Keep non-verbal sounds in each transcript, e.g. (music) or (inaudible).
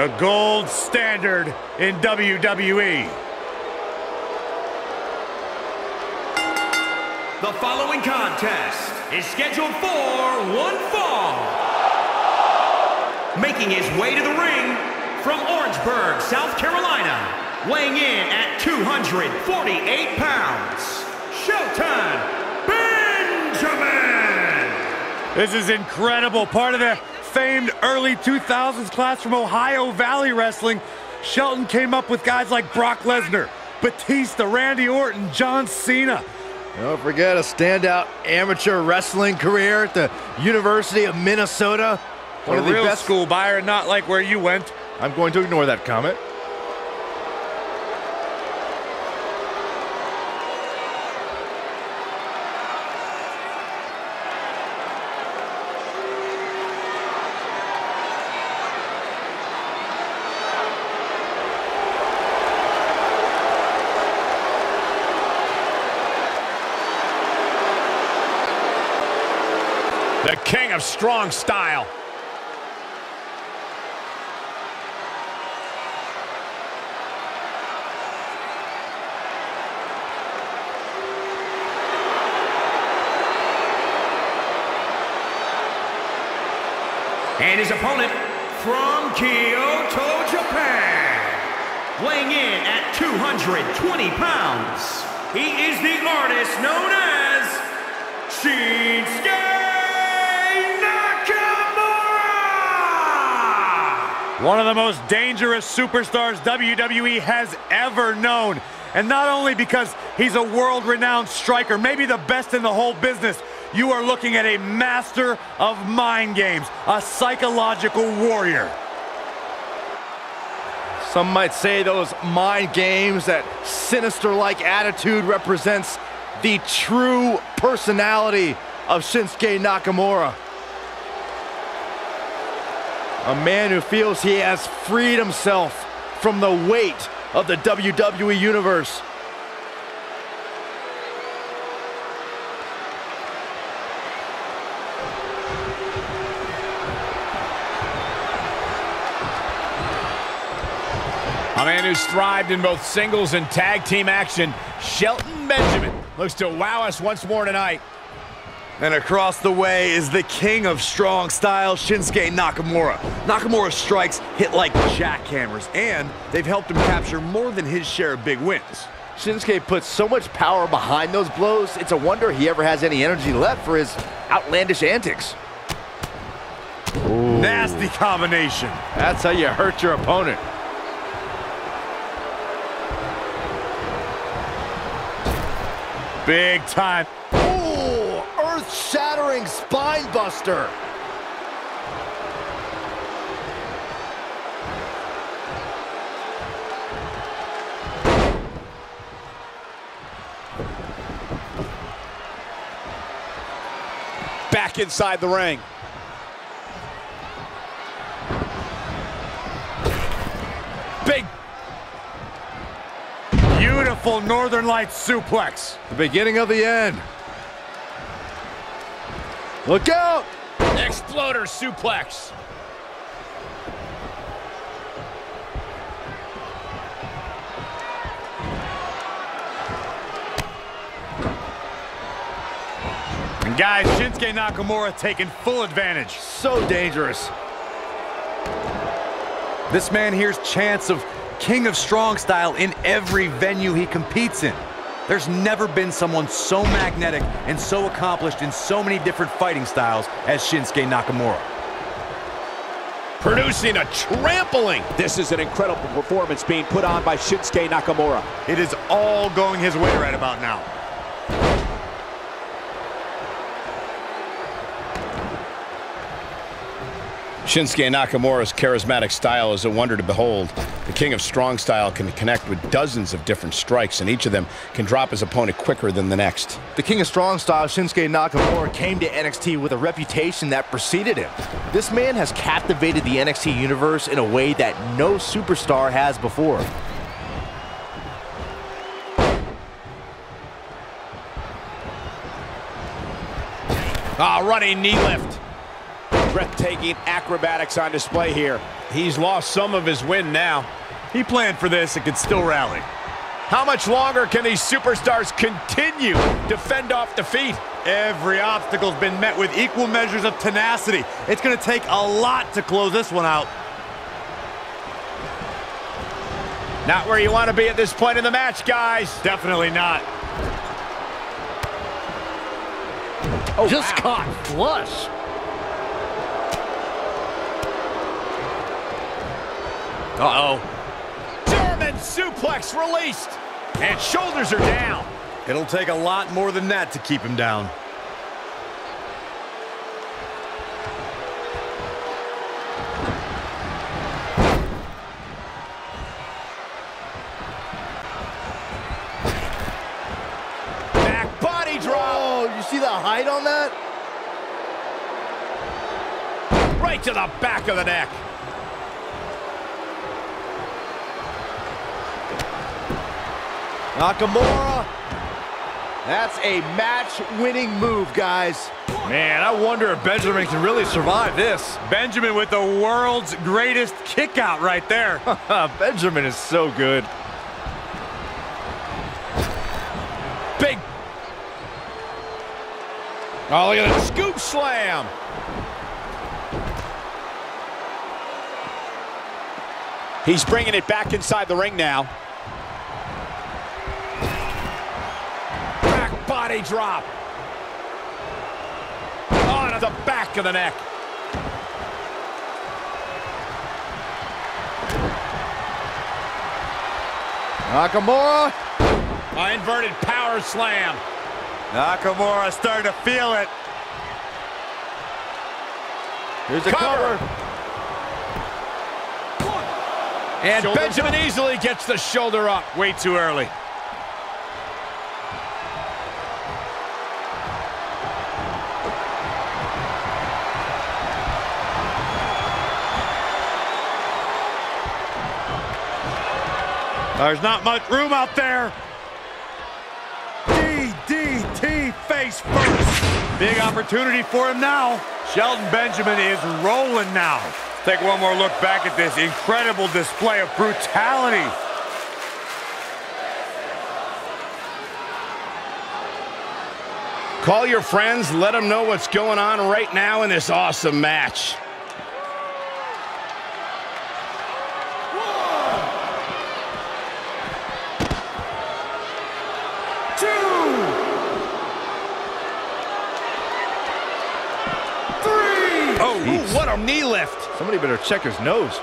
The gold standard in WWE. The following contest is scheduled for one fall. Making his way to the ring from Orangeburg, South Carolina, weighing in at 248 pounds, Shelton Benjamin! This is incredible. Part of the famed early 2000s class from Ohio Valley Wrestling. Shelton came up with guys like Brock Lesnar, Batista, Randy Orton, John Cena. Don't forget a standout amateur wrestling career at the University of Minnesota. One a of the real best school, Byron, not like where you went. I'm going to ignore that comment. The king of strong style. And his opponent from Kyoto, Japan, weighing in at 220 pounds, he is the artist known as Shinsuke One of the most dangerous superstars WWE has ever known. And not only because he's a world-renowned striker, maybe the best in the whole business, you are looking at a master of mind games, a psychological warrior. Some might say those mind games, that sinister-like attitude represents the true personality of Shinsuke Nakamura. A man who feels he has freed himself from the weight of the WWE Universe. A man who's thrived in both singles and tag team action, Shelton Benjamin, looks to wow us once more tonight. And across the way is the king of strong style, Shinsuke Nakamura. Nakamura's strikes hit like jackhammers, and they've helped him capture more than his share of big wins. Shinsuke puts so much power behind those blows, it's a wonder he ever has any energy left for his outlandish antics. Ooh. Nasty combination. That's how you hurt your opponent. Big time. Earth-shattering spine buster. Back inside the ring. Big Beautiful Northern Lights suplex. The beginning of the end. Look out! Exploder suplex. And guys, Shinsuke Nakamura taking full advantage. So dangerous. This man here's chance of king of strong style in every venue he competes in. There's never been someone so magnetic and so accomplished in so many different fighting styles as Shinsuke Nakamura. Producing a trampling. This is an incredible performance being put on by Shinsuke Nakamura. It is all going his way right about now. Shinsuke Nakamura's charismatic style is a wonder to behold. The king of strong style can connect with dozens of different strikes, and each of them can drop his opponent quicker than the next. The king of strong style, Shinsuke Nakamura, came to NXT with a reputation that preceded him. This man has captivated the NXT universe in a way that no superstar has before. Ah, running knee lift. Breathtaking acrobatics on display here. He's lost some of his wind now. He planned for this and could still rally. How much longer can these superstars continue to fend off defeat? Every obstacle's been met with equal measures of tenacity. It's going to take a lot to close this one out. Not where you want to be at this point in the match, guys. Definitely not. Oh, Just wow. caught flush. Uh-oh. German suplex released. And shoulders are down. It'll take a lot more than that to keep him down. Back body drop. Oh, you see the height on that? Right to the back of the neck. Nakamura. That's a match-winning move, guys. Man, I wonder if Benjamin can really survive this. Benjamin with the world's greatest kick out right there. (laughs) Benjamin is so good. Big. Oh, look at that scoop slam. He's bringing it back inside the ring now. Body drop. On the back of the neck. Nakamura. A inverted power slam. Nakamura starting to feel it. Here's a cover. cover. And shoulder Benjamin easily gets the shoulder up. Way too early. There's not much room out there. DDT face first. Big opportunity for him now. Shelton Benjamin is rolling now. Take one more look back at this incredible display of brutality. Call your friends, let them know what's going on right now in this awesome match. Knee lift. Somebody better check his nose.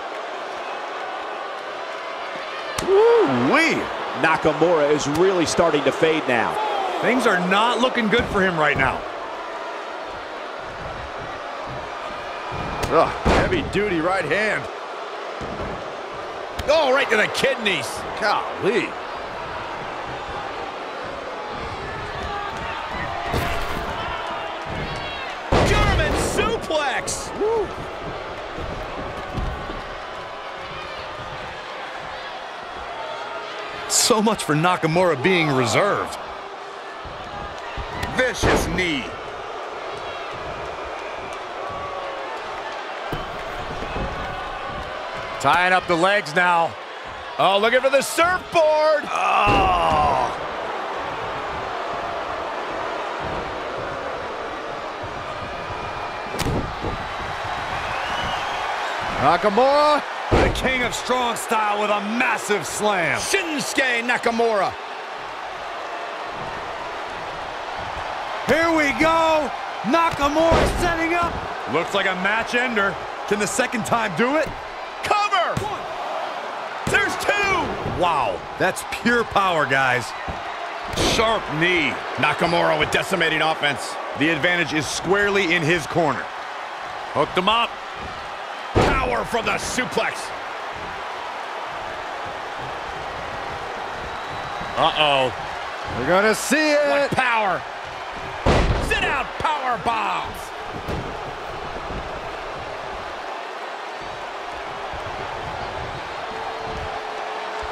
Woo-wee. Nakamura is really starting to fade now. Things are not looking good for him right now. Ugh, heavy duty right hand. Oh, right to the kidneys. Golly. German suplex. Woo. So much for Nakamura being reserved. Vicious knee. Tying up the legs now. Oh, looking for the surfboard. Oh. Nakamura the king of strong style with a massive slam. Shinsuke Nakamura. Here we go. Nakamura setting up. Looks like a match ender. Can the second time do it? Cover. One. There's two. Wow, that's pure power, guys. Sharp knee. Nakamura with decimating offense. The advantage is squarely in his corner. Hooked him up power from the suplex. Uh-oh. We're going to see it. What power. Sit out power bombs.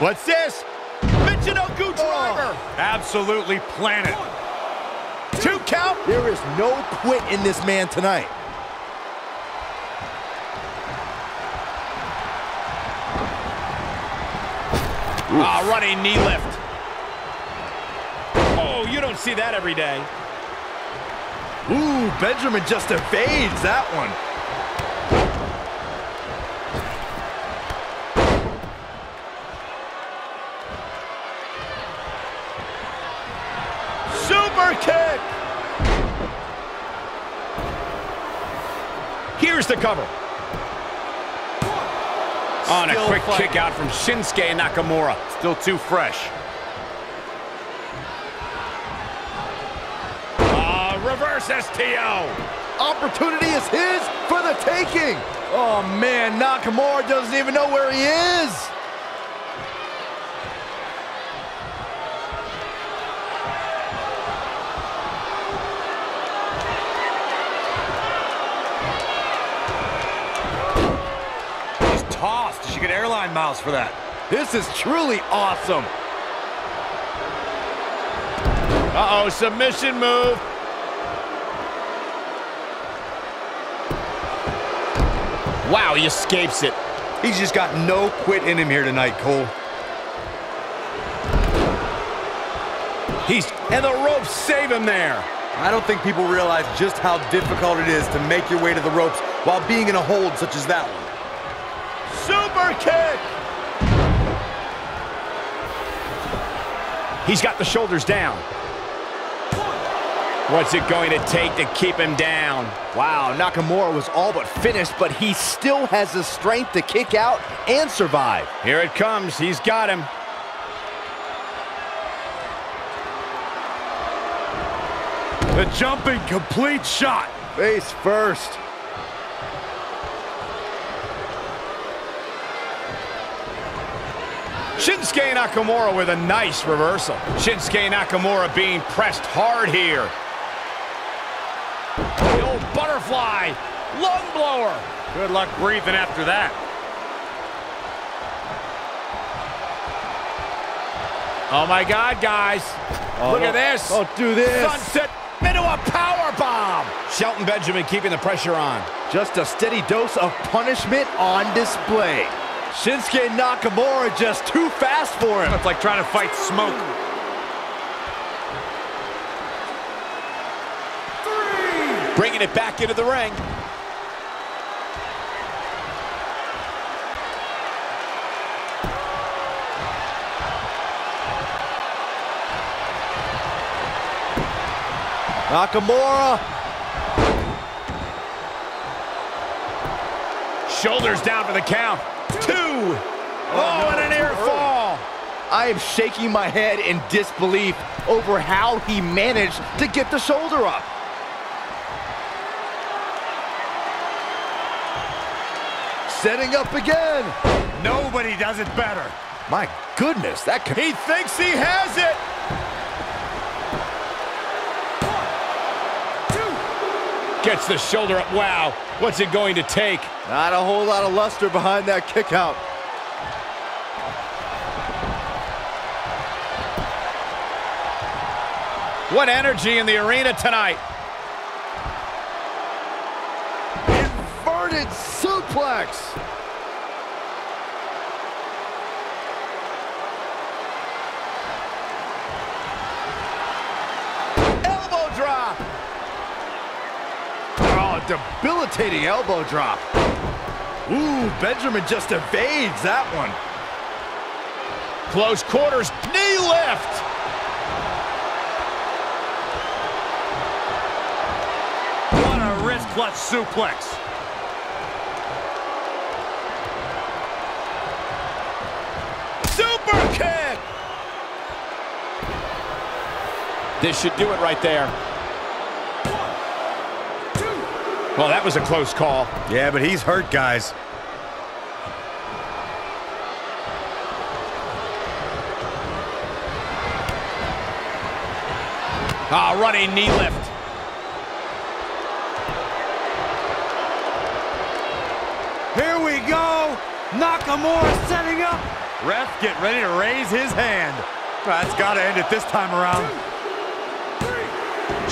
What's this? Michinoku oh. driver. Oh. Absolutely planted. Two count. There is no quit in this man tonight. Ah, Oh, running knee lift. Oh, you don't see that every day. Ooh, Benjamin just evades that one. Super kick! Here's the cover. On a quick fighting. kick out from Shinsuke Nakamura. Still too fresh. Reverse STO. Opportunity is his for the taking. Oh man, Nakamura doesn't even know where he is. He's tossed. She get airline miles for that. This is truly awesome. Uh-oh, submission move. Wow, he escapes it. He's just got no quit in him here tonight, Cole. He's and the ropes save him there. I don't think people realize just how difficult it is to make your way to the ropes while being in a hold such as that one. Super kick! He's got the shoulders down. What's it going to take to keep him down? Wow, Nakamura was all but finished, but he still has the strength to kick out and survive. Here it comes. He's got him. The jumping complete shot. Face first. Shinsuke Nakamura with a nice reversal. Shinsuke Nakamura being pressed hard here. The old butterfly, lung blower. Good luck breathing after that. Oh my God, guys. Oh, Look at this. Don't do this. Sunset into a power bomb. Shelton Benjamin keeping the pressure on. Just a steady dose of punishment on display. Shinsuke Nakamura just too fast for him. It's like trying to fight smoke. Bringing it back into the ring. Nakamura. Shoulders down for the count. Two. Oh, oh and a near fall. I am shaking my head in disbelief over how he managed to get the shoulder up. Setting up again. Nobody does it better. My goodness, that could... He thinks he has it. Gets the shoulder up. Wow. What's it going to take? Not a whole lot of luster behind that kick out. What energy in the arena tonight. Inverted suplex. Elbow drop. Oh, debilitating elbow drop. Ooh, Benjamin just evades that one. Close quarters. Knee lift. What a wrist clutch suplex. This should do it right there. Well, that was a close call. Yeah, but he's hurt, guys. Ah, running knee lift. Here we go. Nakamura setting up. Ref, get ready to raise his hand. That's got to end it this time around.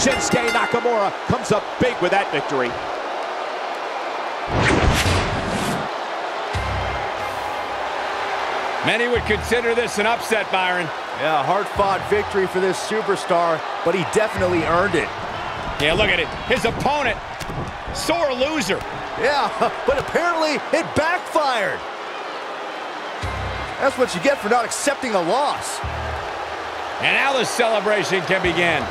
Shinsuke Nakamura comes up big with that victory. Many would consider this an upset, Byron. Yeah, hard-fought victory for this superstar, but he definitely earned it. Yeah, look at it. His opponent, sore loser. Yeah, (laughs) but apparently it backfired. That's what you get for not accepting a loss. And now the celebration can begin.